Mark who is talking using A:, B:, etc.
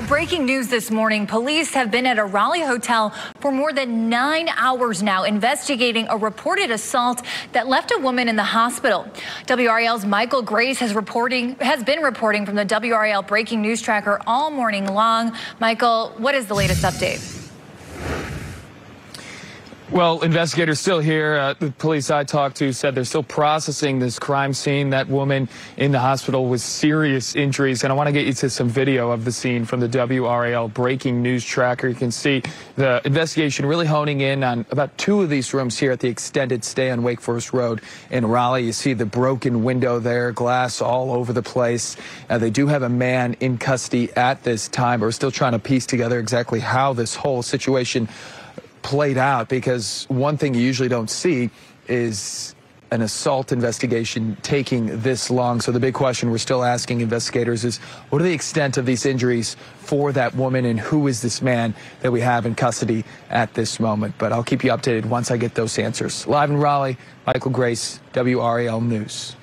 A: Well, breaking news this morning, police have been at a Raleigh hotel for more than nine hours now investigating a reported assault that left a woman in the hospital. WRAL's Michael Grace has reporting has been reporting from the WRL breaking news tracker all morning long. Michael, what is the latest update?
B: Well, investigators still here. Uh, the police I talked to said they're still processing this crime scene. That woman in the hospital with serious injuries. And I want to get you to some video of the scene from the WRAL breaking news tracker. You can see the investigation really honing in on about two of these rooms here at the extended stay on Wake Forest Road in Raleigh. You see the broken window there, glass all over the place. Uh, they do have a man in custody at this time. We're still trying to piece together exactly how this whole situation played out because one thing you usually don't see is an assault investigation taking this long. So the big question we're still asking investigators is what are the extent of these injuries for that woman and who is this man that we have in custody at this moment? But I'll keep you updated once I get those answers. Live in Raleigh, Michael Grace, WRAL News.